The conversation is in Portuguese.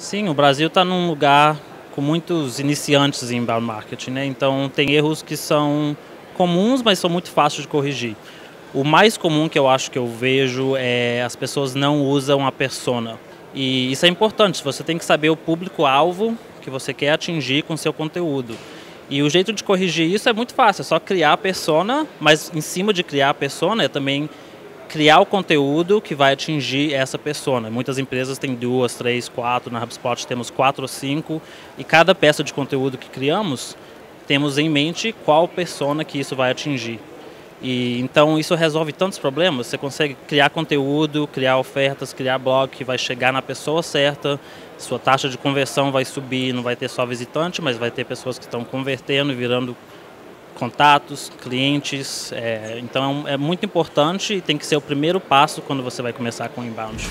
Sim, o Brasil está num lugar com muitos iniciantes em inbound marketing, né? Então tem erros que são comuns, mas são muito fáceis de corrigir. O mais comum que eu acho que eu vejo é as pessoas não usam a persona. E isso é importante, você tem que saber o público-alvo que você quer atingir com seu conteúdo. E o jeito de corrigir isso é muito fácil, é só criar a persona, mas em cima de criar a persona é também criar o conteúdo que vai atingir essa persona. Muitas empresas têm duas, três, quatro, na HubSpot temos quatro ou cinco, e cada peça de conteúdo que criamos, temos em mente qual persona que isso vai atingir. E então isso resolve tantos problemas. Você consegue criar conteúdo, criar ofertas, criar blog que vai chegar na pessoa certa. Sua taxa de conversão vai subir, não vai ter só visitante, mas vai ter pessoas que estão convertendo virando contatos, clientes. É, então é muito importante e tem que ser o primeiro passo quando você vai começar com o inbound.